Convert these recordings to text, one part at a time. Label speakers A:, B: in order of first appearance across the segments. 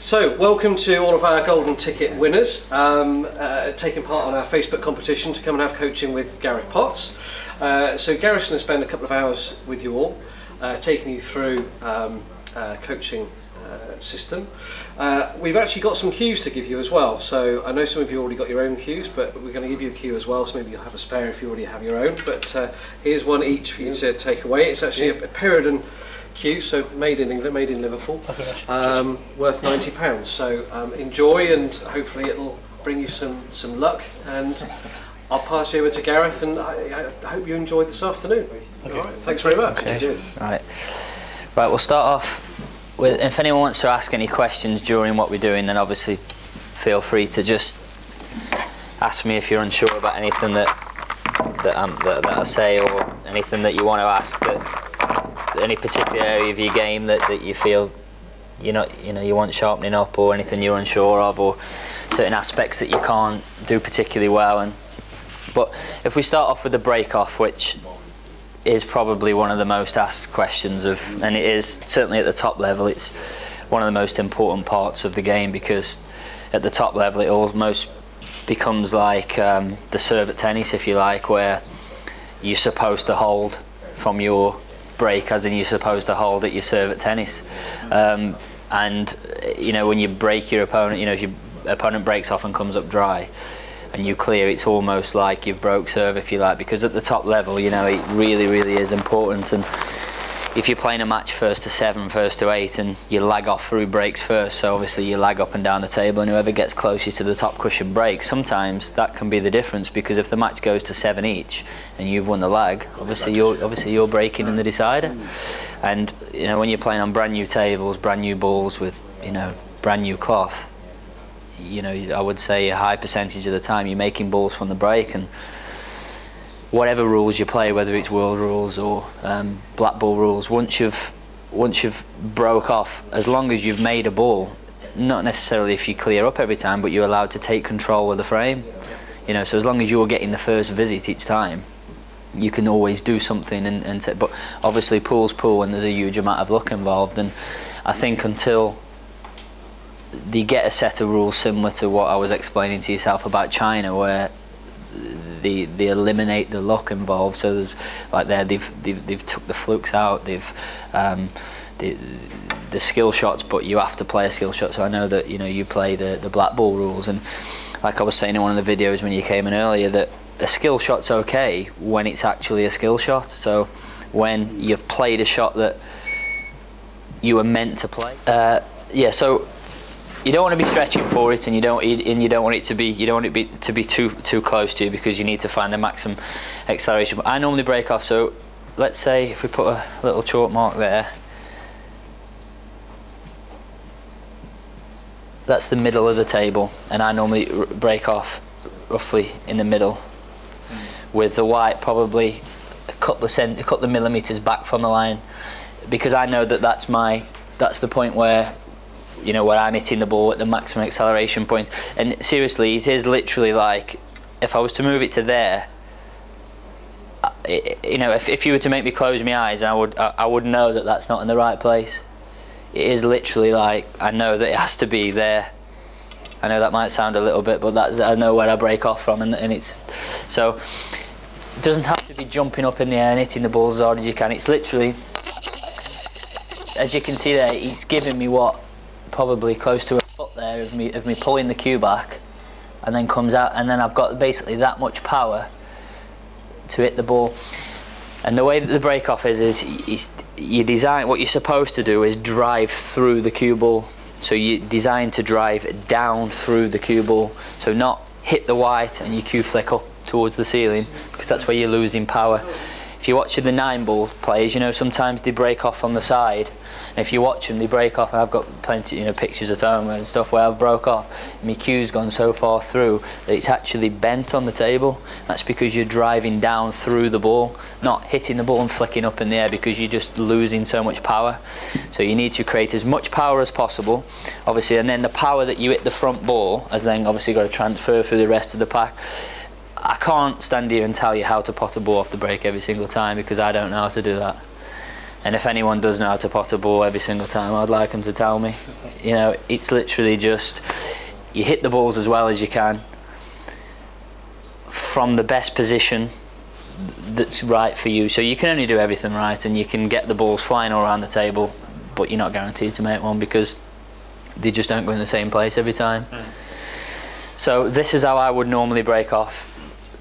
A: So, welcome to all of our golden ticket winners um, uh, taking part on our Facebook competition to come and have coaching with Gareth Potts. Uh, so, Gareth's going to spend a couple of hours with you all, uh, taking you through um, uh, coaching system. Uh, we've actually got some cues to give you as well. So, I know some of you already got your own cues, but we're going to give you a cue as well. So, maybe you'll have a spare if you already have your own. But uh, here's one each for you to take away. It's actually a, a Peradon cue, so made in England, made in Liverpool, um, worth ninety pounds. So um, enjoy, and hopefully it'll bring you some some luck. And I'll pass you over to Gareth, and I, I hope you enjoyed this afternoon. All right, thanks very much.
B: Okay. Right. Right, we'll start off with if anyone wants to ask any questions during what we're doing, then obviously feel free to just ask me if you're unsure about anything that that, that, that I say or anything that you want to ask. That any particular area of your game that, that you feel you know you know you want sharpening up or anything you're unsure of or certain aspects that you can't do particularly well and but if we start off with the break off which is probably one of the most asked questions of and it is certainly at the top level it's one of the most important parts of the game because at the top level it almost becomes like um, the serve at tennis if you like where you're supposed to hold from your break, as in you're supposed to hold it, you serve at tennis. Um, and you know when you break your opponent, you know if your opponent breaks off and comes up dry, and you clear, it's almost like you've broke serve, if you like, because at the top level, you know it really, really is important. And if you're playing a match first to seven, first to eight, and you lag off through breaks first, so obviously you lag up and down the table, and whoever gets closest to the top cushion breaks, sometimes that can be the difference because if the match goes to seven each and you've won the lag, obviously you're obviously you're breaking in the decider. And you know when you're playing on brand new tables, brand new balls with you know brand new cloth, you know I would say a high percentage of the time you're making balls from the break and whatever rules you play, whether it's world rules or um, black ball rules, once you've once you've broke off, as long as you've made a ball, not necessarily if you clear up every time, but you're allowed to take control of the frame. You know, so as long as you're getting the first visit each time, you can always do something and, and but obviously pool's pool and there's a huge amount of luck involved and I think until they get a set of rules similar to what I was explaining to yourself about China where they they eliminate the luck involved. So there's like there they've they've, they've took the flukes out. They've um, the the skill shots, but you have to play a skill shot. So I know that you know you play the the black ball rules, and like I was saying in one of the videos when you came in earlier, that a skill shot's okay when it's actually a skill shot. So when you've played a shot that you were meant to play. Uh, yeah. So you don't want to be stretching for it, and you don't and you don't want it to be you don't want it be, to be too too close to you because you need to find the maximum acceleration. But I normally break off. So let's say if we put a little chalk mark there, that's the middle of the table, and I normally break off roughly in the middle, with the white probably a couple of cent, a couple of millimeters back from the line, because I know that that's my that's the point where you know, where I'm hitting the ball at the maximum acceleration point. And seriously, it is literally like if I was to move it to there, you know, if, if you were to make me close my eyes, I would I, I would know that that's not in the right place. It is literally like I know that it has to be there. I know that might sound a little bit, but that's I know where I break off from, and, and it's so it doesn't have to be jumping up in the air and hitting the ball as hard as you can. It's literally, as you can see there, he's giving me what probably close to a foot there of me of me pulling the cue back and then comes out and then I've got basically that much power to hit the ball. And the way that the break off is is you design what you're supposed to do is drive through the cue ball. So you design to drive down through the cue ball. So not hit the white and your cue flick up towards the ceiling because that's where you're losing power if you're watching the nine ball players you know sometimes they break off on the side if you watch them, they break off. I've got plenty, you know, pictures at home and stuff where I've broke off. My cue's gone so far through that it's actually bent on the table. That's because you're driving down through the ball, not hitting the ball and flicking up in the air because you're just losing so much power. So you need to create as much power as possible, obviously, and then the power that you hit the front ball has then obviously got to transfer through the rest of the pack. I can't stand here and tell you how to pot a ball off the break every single time because I don't know how to do that. And if anyone does know how to pot a ball every single time, I'd like them to tell me. You know, it's literally just you hit the balls as well as you can from the best position that's right for you. So you can only do everything right, and you can get the balls flying all around the table, but you're not guaranteed to make one because they just don't go in the same place every time. Mm. So this is how I would normally break off.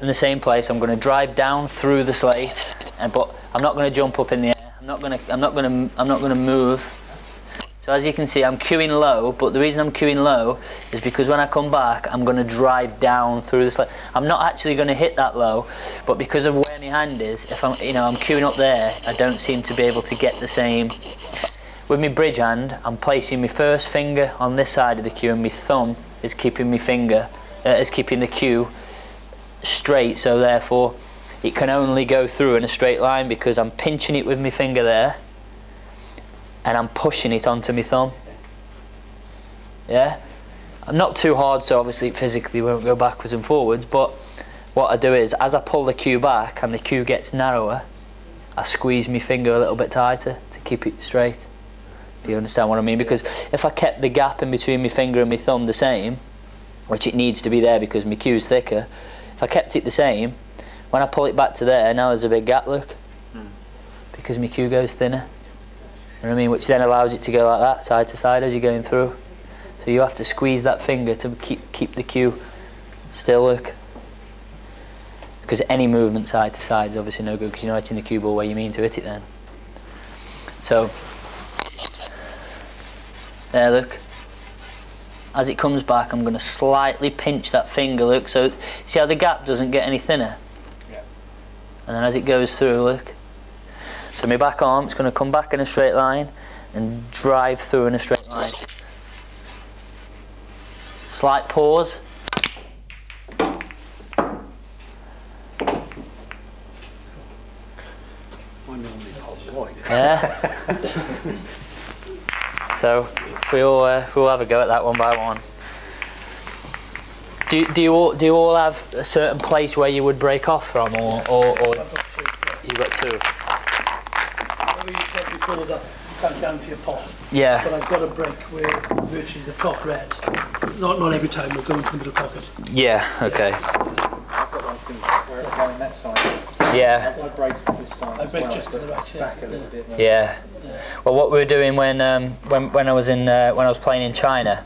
B: In the same place, I'm going to drive down through the slate, and but I'm not going to jump up in the air. I'm not going to. I'm not going to. I'm not going to move so as you can see, I'm cueing low, but the reason I'm cueing low is because when I come back, I'm going to drive down through the slate. I'm not actually going to hit that low, but because of where my hand is, if I'm, you know, I'm cueing up there, I don't seem to be able to get the same. With my bridge hand, I'm placing my first finger on this side of the cue, and my thumb is keeping my finger, uh, is keeping the cue straight. So therefore, it can only go through in a straight line because I'm pinching it with my finger there and I'm pushing it onto my thumb. Yeah? I'm Not too hard, so obviously physically won't go backwards and forwards, but what I do is as I pull the cue back and the cue gets narrower, I squeeze my finger a little bit tighter to keep it straight. If you understand what I mean? Because if I kept the gap in between my finger and my thumb the same, which it needs to be there because my cue's thicker, if I kept it the same, when I pull it back to there, now there's a big gap, look. Because my cue goes thinner. You know what I mean? Which then allows it to go like that, side to side as you're going through. So you have to squeeze that finger to keep keep the cue still look. Because any movement side to side is obviously no good because you're not hitting the cue ball where you mean to hit it then. So, there look. As it comes back I'm going to slightly pinch that finger look so see how the gap doesn't get any thinner? Yeah. And then as it goes through look so my back arm is going to come back in a straight line and drive through in a straight line. Slight pause. Yeah. so we all uh, we all have a go at that one by one. Do, do you all do you all have a certain place where you would break off from, or or, or you've got two?
C: before that come down to your pot.
B: Yeah.
C: But I've got a break where virtually the top red. Not not every time we're going into the middle pocket.
B: Yeah. Okay.
D: I've got one since where it's going that side.
B: Yeah.
D: I break this side.
C: Break just to the right.
D: Back a little bit.
B: Yeah. Well, what we were doing when um, when when I was in uh, when I was playing in China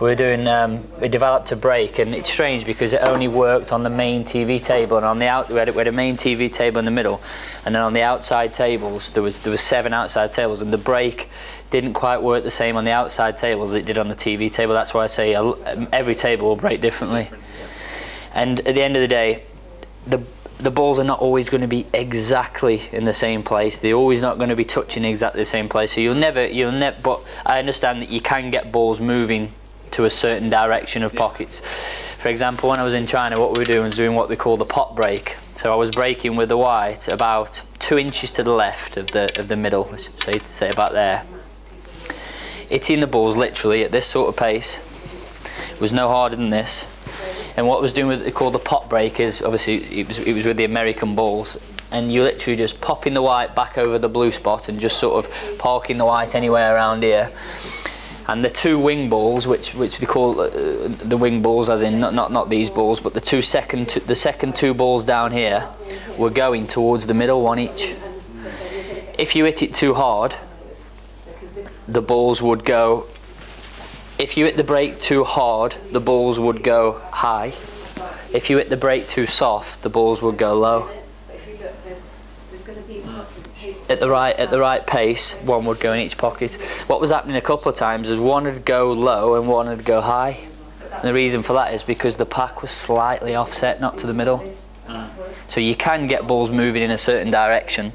B: we were doing um, we developed a break and it's strange because it only worked on the main TV table and on the out we had, we had a main TV table in the middle and then on the outside tables there was there was seven outside tables and the break didn't quite work the same on the outside tables as it did on the TV table. That's why I say every table will break differently. And at the end of the day the the balls are not always going to be exactly in the same place. They're always not going to be touching exactly the same place. So you'll never, you'll never. But I understand that you can get balls moving to a certain direction of pockets. For example, when I was in China, what we were doing was doing what we call the pot break. So I was breaking with the white about two inches to the left of the of the middle, say say about there. Hitting the balls literally at this sort of pace. It was no harder than this. And what was doing with it called the pot break is obviously it was it was with the American balls. And you literally just popping the white back over the blue spot and just sort of parking the white anywhere around here and the two wing balls, which which they call uh, the wing balls, as in not, not not these balls, but the two second the second two balls down here, were going towards the middle, one each. If you hit it too hard, the balls would go. If you hit the break too hard, the balls would go high. If you hit the break too soft, the balls would go low at the right at the right pace, one would go in each pocket. What was happening a couple of times is one would go low and one would go high. And the reason for that is because the pack was slightly offset, not to the middle. Mm. So you can get balls moving in a certain direction,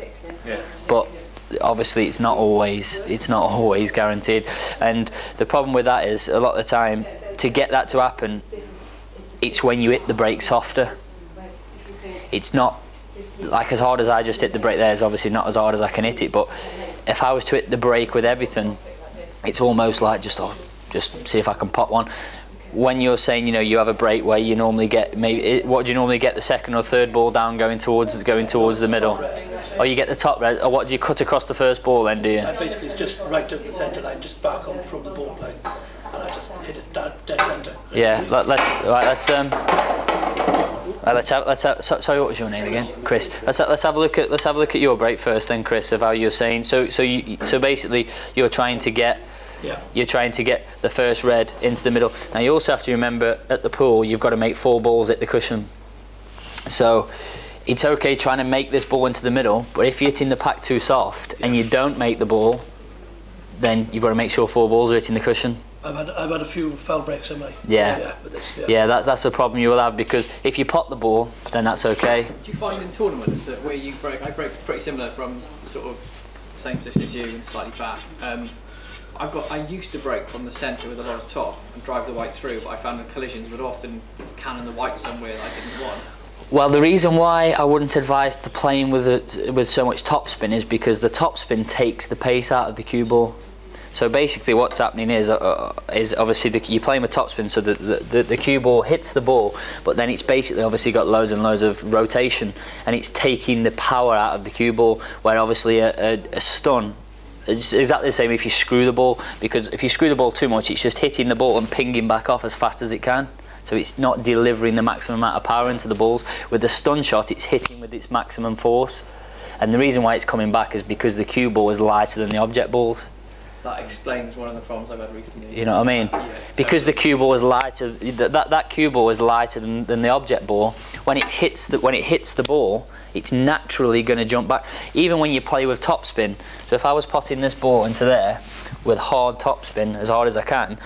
B: obviously it's not always it's not always guaranteed. And the problem with that is a lot of the time to get that to happen, it's when you hit the break softer. It's not like as hard as I just hit the break there is obviously not as hard as I can hit it but if I was to hit the break with everything it's almost like just oh, just see if I can pop one when you're saying you know you have a break where you normally get maybe eh, what do you normally get the second or third ball down going towards going towards the middle Or you get the top red, or what, do you cut across the first ball then, do you?
C: And basically it's just right of the centre line, just back on from the ball line. And I just hit it dead, dead centre.
B: Yeah, let, let's, right, let's, um, right, let's have, let's have, so, sorry, what was your name again? Chris. Let's, ha- let's have a look at, let's have a look at your break first then, Chris, of how you're saying. So, so you, so basically you're trying to get,
C: Yeah.
B: you're trying to get the first red into the middle. Now you also have to remember at the pool you've got to make four balls at the cushion. So it's okay trying to make this ball into the middle, but if you're hitting the pack too soft and you don't make the ball, then you've got to make sure four balls are hitting the cushion.
C: I've had, I've had a few foul breaks in my
B: Yeah.
C: yeah, this, yeah.
B: Yeah, that, that's the problem you will have because if you pot the ball, then that's okay.
E: Do you find in tournaments that where you break, I break pretty similar from sort of same position as you and slightly back. Um, I've got, I used to break from the centre with a lot of top and drive the white through, but I found the collisions would often cannon the white somewhere that I didn't want.
B: Well, the reason why I wouldn't advise the playing with it with so much topspin is because the topspin takes the pace out of the cue ball. So basically, what's happening is uh, uh, is obviously the, you're playing with topspin, so the, the, the, cue ball hits the ball, but then it's basically obviously got loads and loads of rotation, and it's taking the power out of the cue ball. Where obviously a, a, a stun it's exactly the same if you screw the ball, because if you screw the ball too much, it's just hitting the ball and pinging back off as fast as it can. So it's not delivering the maximum amount of power into the balls. With the stun shot, it's hitting with its maximum force. And the reason why it's coming back is because the cue ball is lighter than the object balls.
E: That explains one of the problems I've had recently.
B: You know what I mean?
E: Yeah,
B: Because the cue ball is lighter, that, that, that cue ball is lighter than, than the object ball. When it hits the when it hits the ball, it's naturally going to jump back. Even when you play with topspin. So if I was potting this ball into there with hard topspin as hard as I can,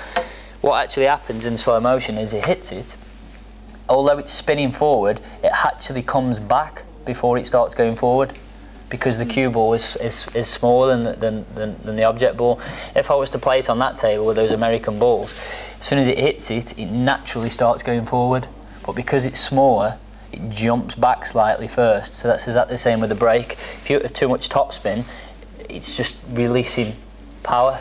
B: what actually happens in slow motion is it hits it. Although it's spinning forward, it actually comes back before it starts going forward because the hmm. cue ball is, is, is smaller than, than, than, than the object ball. If I was to play it on that table with those American balls, as soon as it hits it, it naturally starts going forward. But because it's smaller, it jumps back slightly first. So that's exactly the same with the break. If you have too much topspin, it's just releasing power.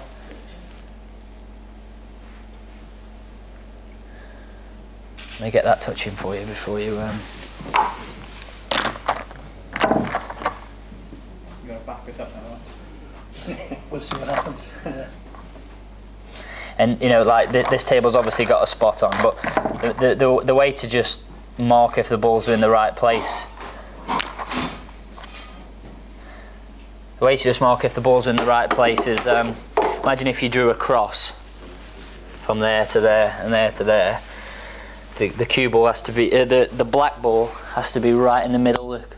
B: Let me get that touching for you before you. Um,
E: You're going to back this up now.
C: We'll see what happens. Yeah.
B: and you know, like th- this table's obviously got a spot on, but the, the the the way to just mark if the balls are in the right place. The way to just mark if the balls are in the right place is um, imagine if you drew a cross from there to there and there to there. The, the cue ball has to be uh, the the black ball has to be right in the middle. Look,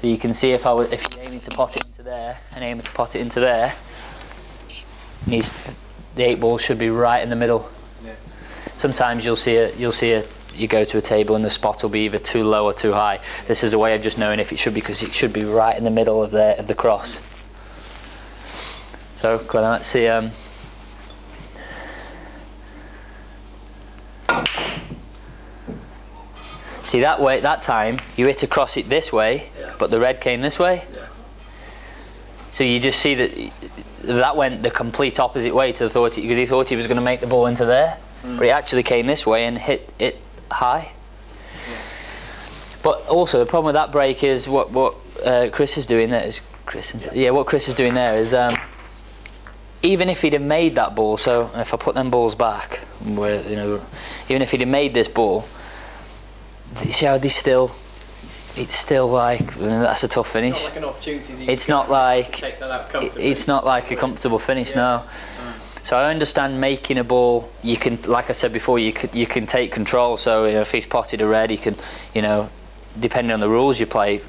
B: so you can see if I was if you're aiming to pot it into there and aiming to pot it into there, needs the eight ball should be right in the middle.
E: Yeah.
B: Sometimes you'll see a you'll see a you go to a table and the spot will be either too low or too high. This is a way of just knowing if it should be because it should be right in the middle of the of the cross. So go on, let's see. Um, see that way that time you hit across it this way,
C: Yeah.
B: but the red came this way.
C: Yeah.
B: So you just see that that went the complete opposite way to the thought because he thought he was going to make the ball into there, but he actually came this way and hit it high. But also the problem with that break is what what uh, Chris is doing there is Chris. Yeah, what Chris is doing there is um, even if he'd have made that ball. So if I put them balls back, where you know, even if he'd have made this ball, see how they still. It's still like that's a tough finish.
E: It's not like an opportunity.
B: It's not like-
E: take that out
B: It- it's not like a comfortable finish
E: Yeah.
B: no so I understand making a ball you can like I said before you can you can take control so you know, if he's potted a red you can you know depending on the rules you play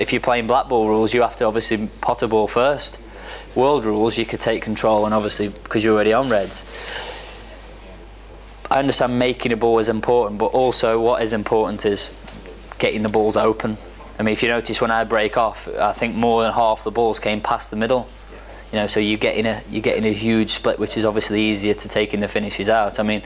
B: if you're playing black ball rules you have to obviously pot a ball first world rules you could take control and obviously because you're already on reds I understand making a ball is important but also what is important is getting the balls open. I mean, if you notice when I break off, I think more than half the balls came past the middle. You know, so you're getting a you're getting a huge split, which is obviously easier to take in the finishes out. I mean,